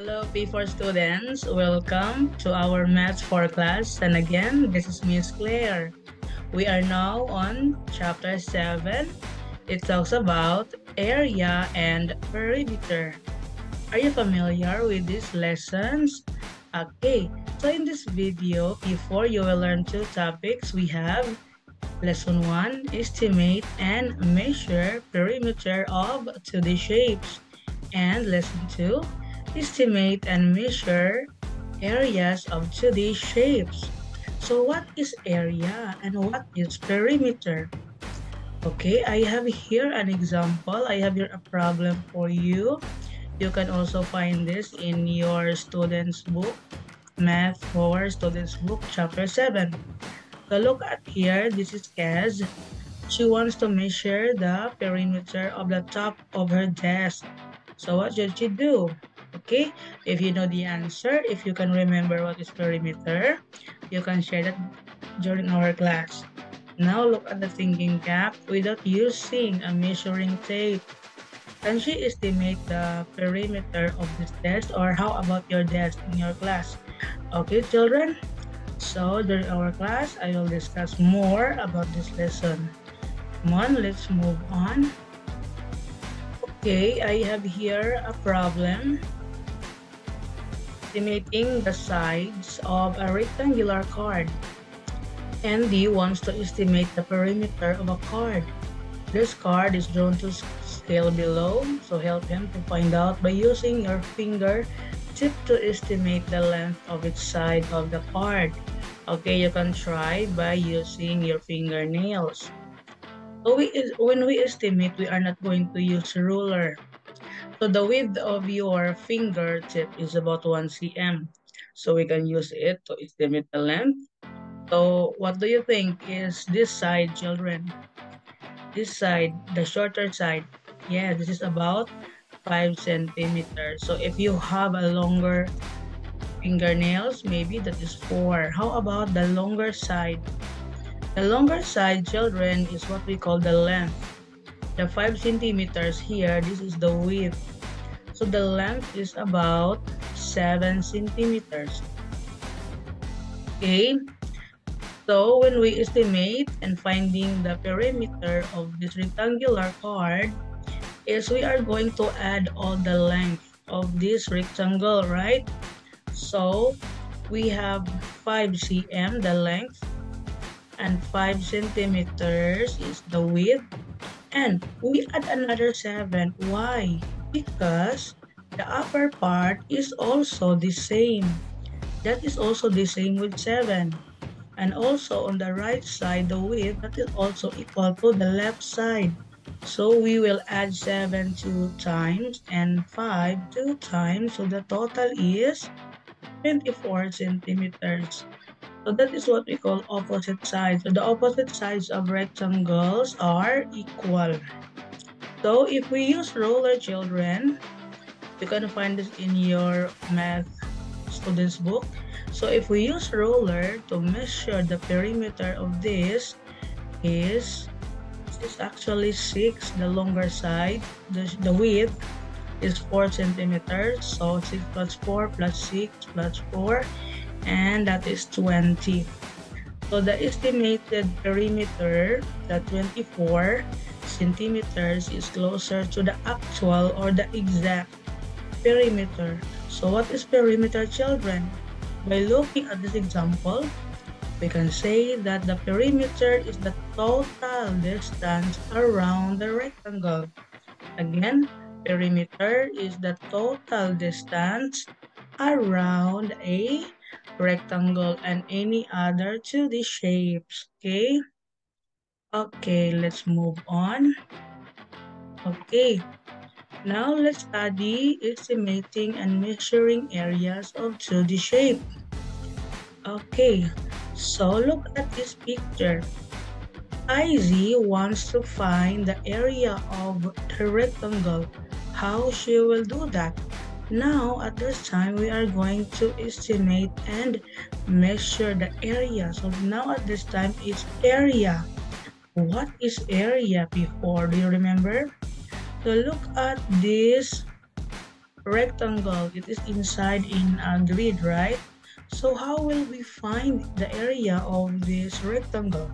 Hello, P4 students. Welcome to our Maths 4 class. And again, this is Miss Claire. We are now on chapter 7. It talks about area and perimeter. Are you familiar with these lessons? Okay, so in this video, before you will learn two topics, we have Lesson 1, Estimate and Measure Perimeter of 2D Shapes. And Lesson 2, estimate and measure areas of 2D shapes. So what is area and what is perimeter? Okay, I have here an example. I have here a problem for you. You can also find this in your student's book, Math 4 Students Book, Chapter 7. So look at here, this is Kaz. She wants to measure the perimeter of the top of her desk. So what should she do? Okay, if you know the answer, if you can remember what is perimeter, you can share that during our class. Now look at the thinking gap without using a measuring tape. Can she estimate the perimeter of this desk or how about your desk in your class? Okay, children? So during our class, I will discuss more about this lesson. Come on, let's move on. Okay, I have here a problem estimating the sides of a rectangular card. Andy wants to estimate the perimeter of a card. This card is drawn to scale below, so help him to find out by using your finger tip to estimate the length of each side of the card. Okay, you can try by using your fingernails. When we estimate, we are not going to use a ruler. So the width of your fingertip is about 1 cm. So we can use it to estimate the length. So what do you think is this side, children? This side, the shorter side. Yeah, this is about 5 centimeters. So if you have a longer fingernails, maybe that is 4. How about the longer side? The longer side, children, is what we call the length. The 5 centimeters here, this is the width. So the length is about 7 centimeters. Okay. So when we estimate and finding the perimeter of this rectangular card, is we are going to add all the length of this rectangle, right? So we have 5 cm, the length, and 5 centimeters is the width. And we add another 7. Why? Because the upper part is also the same. That is also the same with 7. And also on the right side, the width, that is also equal to the left side. So we will add 7 two times and 5 two times. So the total is 24 centimeters. So that is what we call opposite sides. So the opposite sides of rectangles are equal. So if we use ruler children, you can find this in your math student's book. So if we use ruler to measure the perimeter of this is this is actually 6, the longer side, the, the width is 4 centimeters. So 6 plus 4 plus 6 plus 4 and that is 20. So the estimated perimeter, the 24 centimeters is closer to the actual or the exact perimeter. So what is perimeter children? By looking at this example, we can say that the perimeter is the total distance around the rectangle. Again, perimeter is the total distance around a rectangle, and any other 2D shapes. Okay? Okay, let's move on. Okay. Now let's study estimating and measuring areas of 2D shape. Okay, so look at this picture. IZ wants to find the area of the rectangle. How she will do that? Now, at this time, we are going to estimate and measure the area. So now at this time, it's area. What is area before? Do you remember? So look at this rectangle. It is inside in a grid, right? So how will we find the area of this rectangle?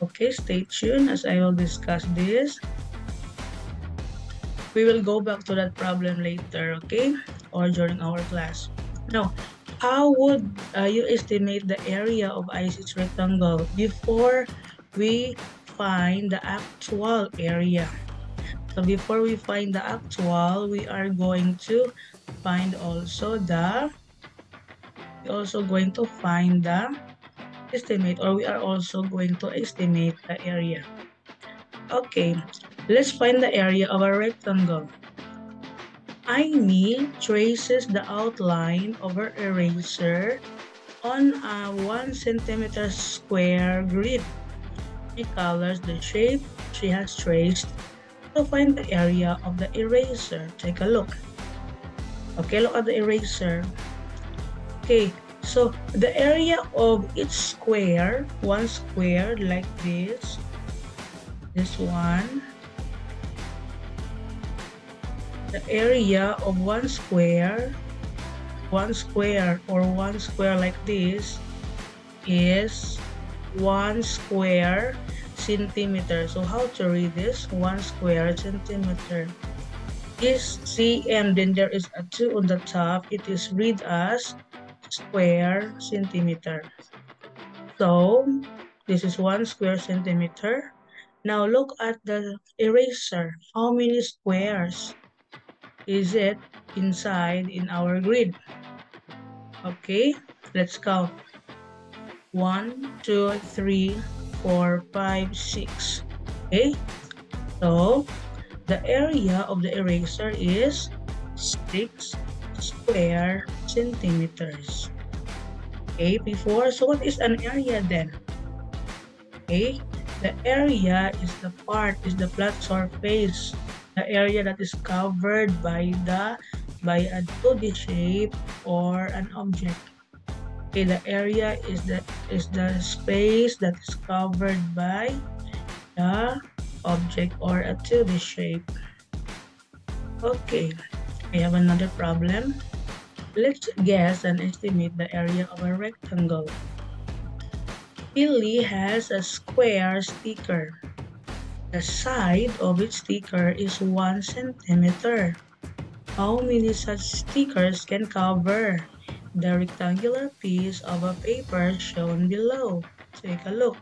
Okay, stay tuned as I will discuss this. We will go back to that problem later, okay? Or during our class. Now, how would uh, you estimate the area of IC's rectangle before we find the actual area? So before we find the actual, we are going to find also the also going to find the estimate or we are also going to estimate the area. Okay, let's find the area of a rectangle. Aimee traces the outline of her eraser on a 1 centimeter square grid. She colors the shape she has traced to find the area of the eraser. Take a look. Okay, look at the eraser. Okay, so the area of each square, one square like this, this one, the area of one square, one square or one square like this is one square centimeter. So how to read this? 1 square centimeter is cm. Then there is a 2 on the top. It is read as square centimeter. So this is 1 square centimeter. Now look at the eraser. How many squares is it inside in our grid? Okay, let's count. 1, 2, 3, 4, 5, 6. Okay? So, the area of the eraser is 6 square centimeters. Okay, before, so what is an area then? Okay, the area is the part, is the flat surface, the area that is covered by the by a 2D shape or an object. Okay, the area is the is the space that is covered by the object or a 2D shape. Okay, I have another problem. Let's guess and estimate the area of a rectangle. Billy has a square sticker. The side of each sticker is 1 centimeter. How many such stickers can cover the rectangular piece of a paper shown below. Take a look.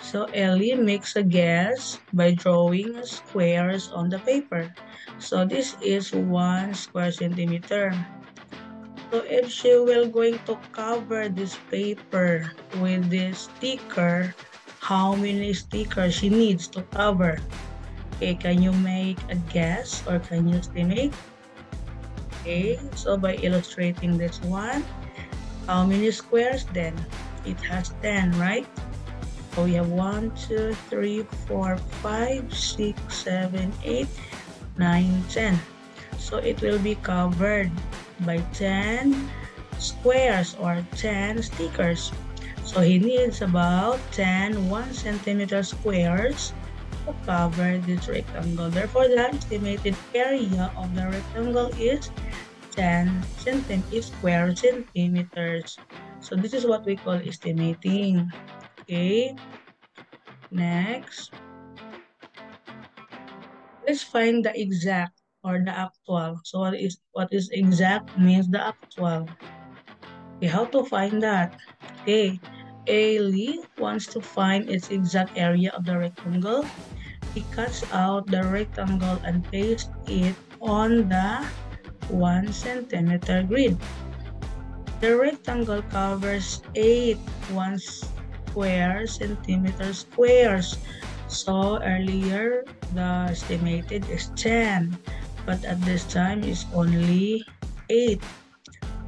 So Ellie makes a guess by drawing squares on the paper. So this is one square centimeter. So if she will going to cover this paper with this sticker, how many stickers she needs to cover? Okay, can you make a guess or can you estimate? Okay, so by illustrating this one, how many squares then? It has 10, right? So we have 1, 2, 3, 4, 5, 6, 7, 8, 9, 10. So it will be covered by 10 squares or 10 stickers. So he needs about 10 1 centimeter squares to cover this rectangle. Therefore, the estimated area of the rectangle is 10 centimeters square centimeters. So this is what we call estimating. Okay. Next. Let's find the exact or the actual. So what is what is exact means the actual. Okay, how to find that? Okay. Ailey wants to find its exact area of the rectangle. He cuts out the rectangle and pastes it on the 1 centimeter grid. The rectangle covers 8 1 square centimeter squares. So earlier the estimated is 10 but at this time is only 8.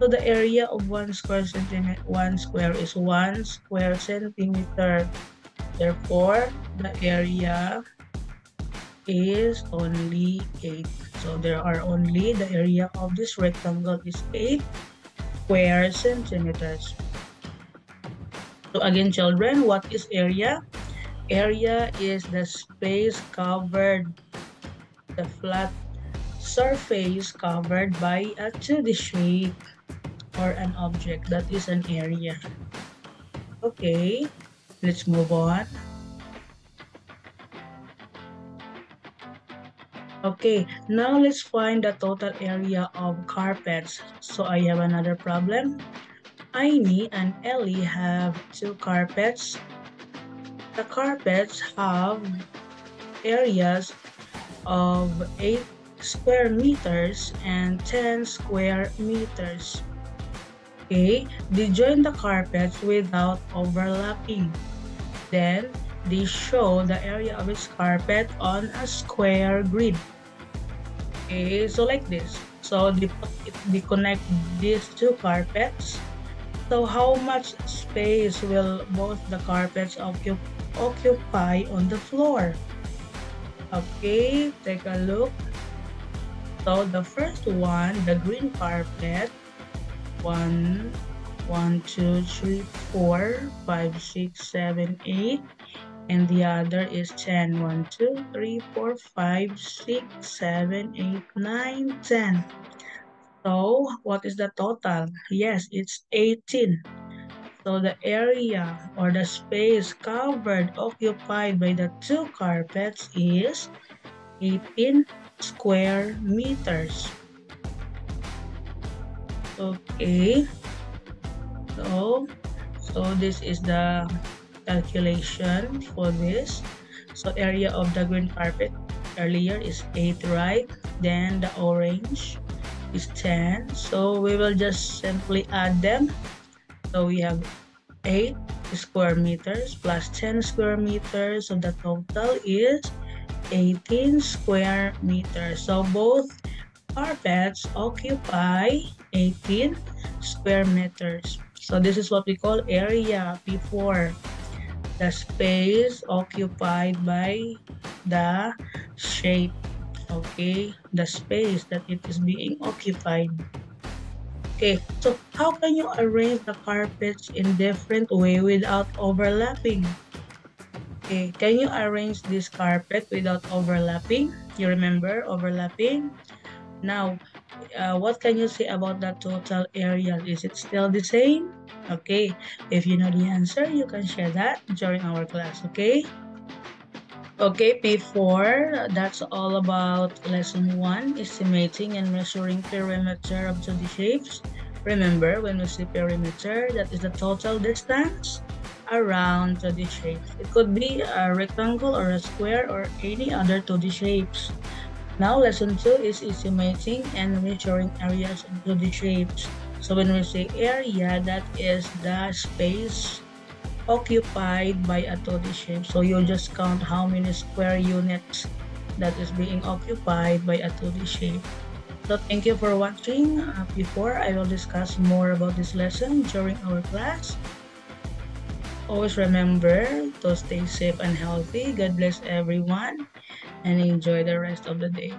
So the area of 1 square centimeter 1 square is 1 square centimeter. Therefore the area is only 8. So there are only the area of this rectangle is 8 square centimeters. So again children, what is area? Area is the space covered, the flat surface covered by a 2D shape or an object that is an area. Okay, let's move on. Okay, now let's find the total area of carpets. So I have another problem. Aini and Ellie have two carpets. The carpets have areas of 8 square meters and 10 square meters. Okay, they join the carpets without overlapping. Then, they show the area of its carpet on a square grid. Okay, so like this. So they, they connect these two carpets. So how much space will both the carpets occup occupy on the floor? Okay, take a look. So the first one, the green carpet, one, one, two, three, four, five, six, seven, eight, and the other is 10. 1, 2, 3, 4, 5, 6, 7, 8, 9, 10. So, what is the total? Yes, it's 18. So, the area or the space covered, occupied by the two carpets is 18 square meters. Okay. So, so this is the calculation for this. So area of the green carpet earlier is 8, right? Then the orange is 10. So we will just simply add them. So we have 8 square meters plus 10 square meters. So the total is 18 square meters. So both carpets occupy 18 square meters. So this is what we call area before. The space occupied by the shape okay? The space that it is being occupied. Okay so how can you arrange the carpets in different way without overlapping? Okay can you arrange this carpet without overlapping? You remember overlapping now uh, what can you say about the total area? Is it still the same? Okay, if you know the answer, you can share that during our class, okay? Okay, before that's all about lesson 1, estimating and measuring perimeter of 2D shapes. Remember, when we say perimeter, that is the total distance around 2D shapes. It could be a rectangle or a square or any other 2D shapes. Now, lesson 2 is estimating and measuring areas the shapes. So when we say area, that is the space occupied by a 2D shape. So you just count how many square units that is being occupied by a 2D shape. So thank you for watching. Uh, before I will discuss more about this lesson during our class. Always remember to stay safe and healthy. God bless everyone and enjoy the rest of the day.